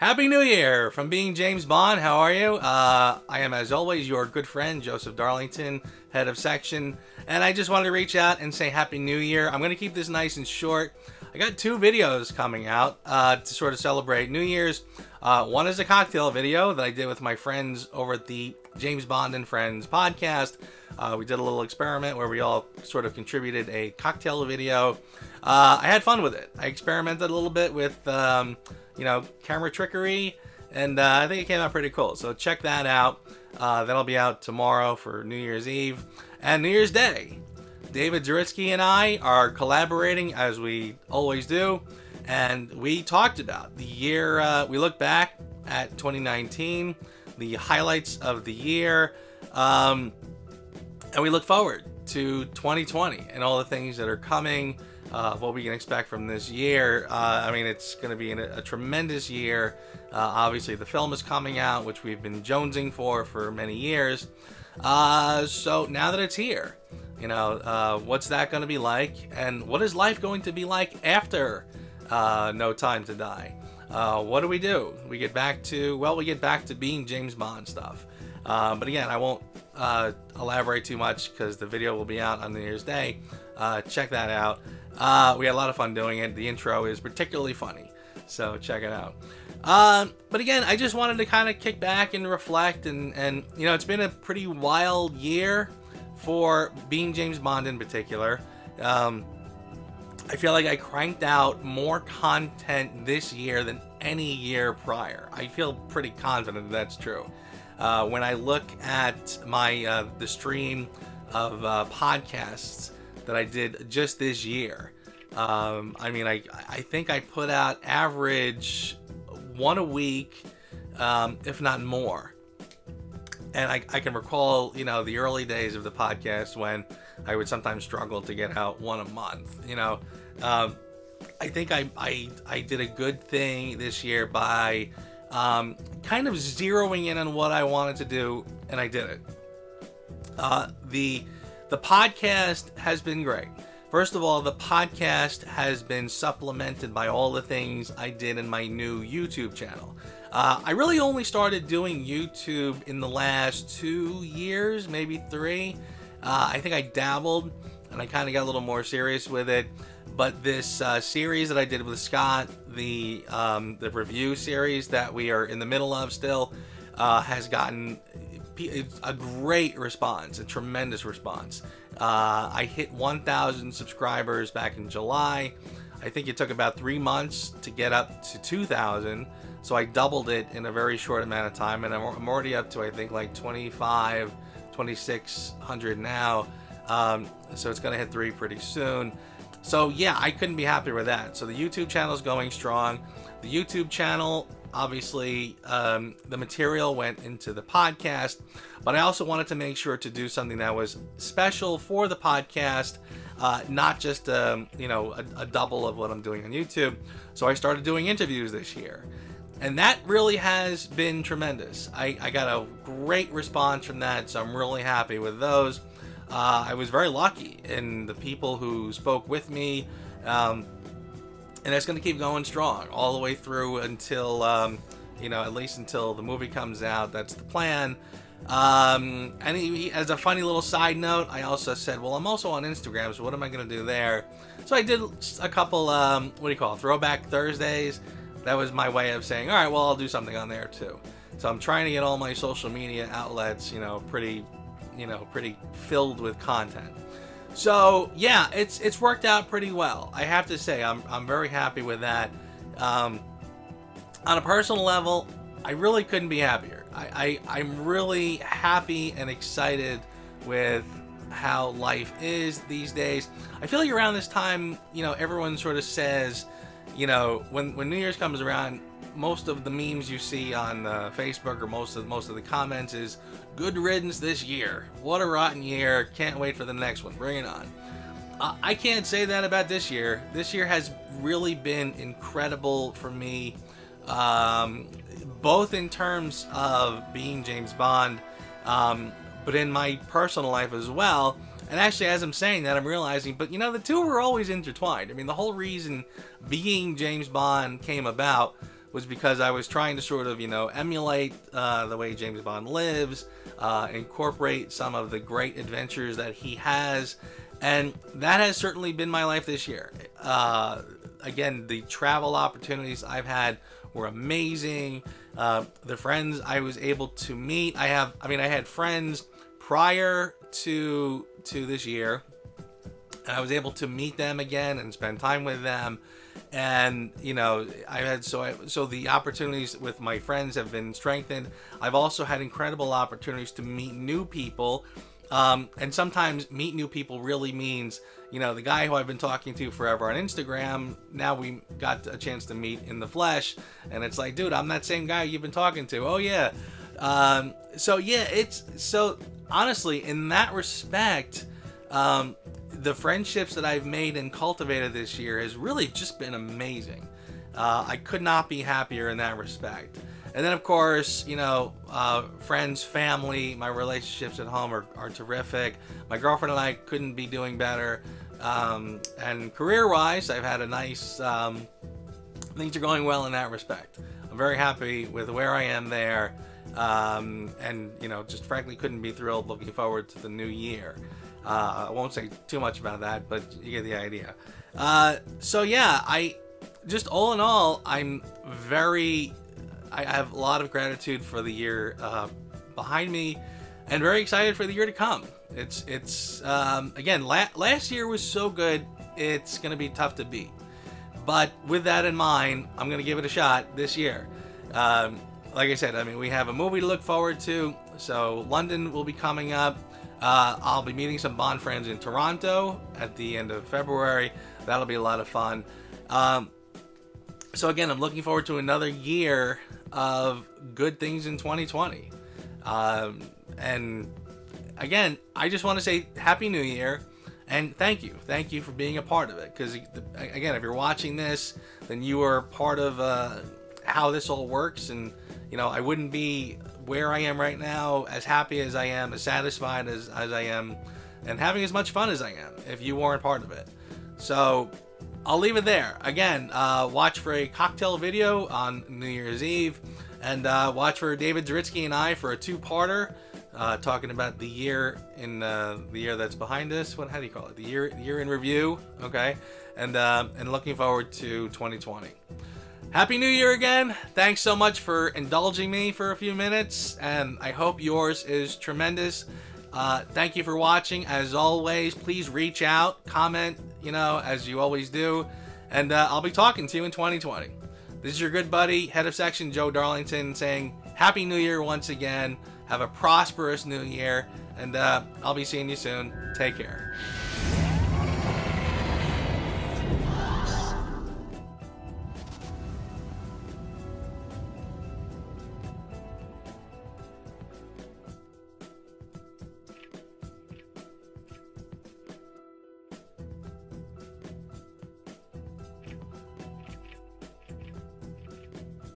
Happy New Year from being James Bond. How are you? Uh, I am, as always, your good friend, Joseph Darlington, head of section. And I just wanted to reach out and say Happy New Year. I'm going to keep this nice and short. I got two videos coming out uh, to sort of celebrate New Year's. Uh, one is a cocktail video that I did with my friends over at the James Bond and Friends podcast. Uh, we did a little experiment where we all sort of contributed a cocktail video. Uh, I had fun with it. I experimented a little bit with, um, you know, camera trickery, and uh, I think it came out pretty cool. So check that out. Uh, that'll be out tomorrow for New Year's Eve and New Year's Day. David Zaritsky and I are collaborating as we always do, and we talked about the year. Uh, we look back at 2019, the highlights of the year, um, and we look forward to 2020 and all the things that are coming. Uh, what we can expect from this year. Uh, I mean, it's going to be a, a, tremendous year. Uh, obviously, the film is coming out, which we've been jonesing for for many years. Uh, so now that it's here, you know, uh, what's that going to be like? And what is life going to be like after uh, No Time to Die? What do we do? We get back to, well, we get back to being James Bond stuff. But again, I won't elaborate too much because the video will be out on New Year's Day. Check that out. We had a lot of fun doing it. The intro is particularly funny, so check it out. Um, but again, I just wanted to kind of kick back and reflect, and, and you know, it's been a pretty wild year for being James Bond in particular. Um, I feel like I cranked out more content this year than any year prior. I feel pretty confident that that's true. Uh, when I look at my uh, the stream of uh, podcasts that I did just this year, um, I mean, I I think I put out average one a week, um, if not more and I, I can recall, you know, the early days of the podcast when I would sometimes struggle to get out one a month. You know, um, I think I, I I did a good thing this year by um, kind of zeroing in on what I wanted to do, and I did it. Uh, the the podcast has been great. First of all, the podcast has been supplemented by all the things I did in my new YouTube channel. Uh, I really only started doing YouTube in the last two years, maybe three. Uh, I think I dabbled and I kind of got a little more serious with it. But this uh, series that I did with Scott, the um, the review series that we are in the middle of still, uh, has gotten a great response, a tremendous response. Uh, I hit 1,000 subscribers back in July. I think it took about three months to get up to 2,000. So I doubled it in a very short amount of time, and I'm, already up to I think like 25, 2600 now. Um, so it's gonna hit three pretty soon. So yeah, I couldn't be happier with that. So the YouTube channel is going strong. The YouTube channel, obviously, um, the material went into the podcast, but I also wanted to make sure to do something that was special for the podcast. Uh, not just um, you know a, a double of what I'm doing on YouTube. So I started doing interviews this year. And that really has been tremendous. I, I got a great response from that, so I'm really happy with those. Uh, I was very lucky in the people who spoke with me. Um, and it's going to keep going strong all the way through until, um, you know, at least until the movie comes out. That's the plan. Um, and he, as a funny little side note, I also said, well, I'm also on Instagram, so what am I going to do there? So I did a couple, um, what do you call it, Throwback Thursdays that was my way of saying, all right, well, I'll do something on there too. So I'm trying to get all my social media outlets, you know, pretty, you know, pretty filled with content. So yeah, it's it's worked out pretty well. I have to say, I'm I'm very happy with that. Um, on a personal level, I really couldn't be happier. I, I I'm really happy and excited with how life is these days. I feel like around this time, you know, everyone sort of says you know, when when New Year's comes around, most of the memes you see on uh, Facebook or most of most of the comments is "Good riddance this year. What a rotten year. Can't wait for the next one. Bring it on." Uh, I can't say that about this year. This year has really been incredible for me, um, both in terms of being James Bond, um, but in my personal life as well. And actually, as I'm saying that, I'm realizing, but you know, the two were always intertwined. I mean, the whole reason being James Bond came about was because I was trying to sort of, you know, emulate uh, the way James Bond lives, uh, incorporate some of the great adventures that he has, and that has certainly been my life this year. Uh, again, the travel opportunities I've had were amazing. Uh, the friends I was able to meet, I have, I mean, I had friends prior to to this year, and I was able to meet them again and spend time with them and you know i had so I, so the opportunities with my friends have been strengthened. I've also had incredible opportunities to meet new people. Um, and sometimes meet new people really means you know the guy who i've been talking to forever on instagram now we got a chance to meet in the flesh. And it's like dude i'm that same guy you've been talking to. Oh yeah. Um, so yeah it's so honestly in that respect um, the friendships that I've made and cultivated this year has really just been amazing. Uh, I could not be happier in that respect. And then, of course, you know, uh, friends, family, my relationships at home are, are terrific. My girlfriend and I couldn't be doing better. Um, and career wise, I've had a nice, um, things are going well in that respect. I'm very happy with where I am there. Um, and, you know, just frankly couldn't be thrilled looking forward to the new year. Uh, I won't say too much about that, but you get the idea. Uh, so yeah, I just all in all, I'm very. I have a lot of gratitude for the year uh, behind me, and very excited for the year to come. It's it's um, again la- last year was so good. It's gonna be tough to beat. But with that in mind, I'm gonna give it a shot this year. Um, like I said, I mean we have a movie to look forward to. So London will be coming up. Uh, I'll be meeting some Bond friends in Toronto at the end of February. That'll be a lot of fun. Um, so again, I'm looking forward to another year of good things in 2020. Um, and again, I just want to say Happy New Year and thank you. Thank you for being a part of it. Because again, if you're watching this, then you are part of uh, how this all works. And you know, I wouldn't be where I am right now, as happy as I am, as satisfied as, as I am, and having as much fun as I am if you weren't part of it. So I'll leave it there. Again, uh, watch for a cocktail video on New Year's Eve, and uh, watch for David Zaritsky and I for a two-parter. Uh, talking about the year in uh, the year that's behind us. What how do you call it? The year year in review. Okay, and uh, and looking forward to 2020. Happy New Year again. Thanks so much for indulging me for a few minutes, and I hope yours is tremendous. Uh, thank you for watching. As always, please reach out, comment, you know, as you always do, and uh, I'll be talking to you in 2020. This is your good buddy, head of section Joe Darlington, saying Happy New Year once again. Have a prosperous new year, and uh, I'll be seeing you soon. Take care.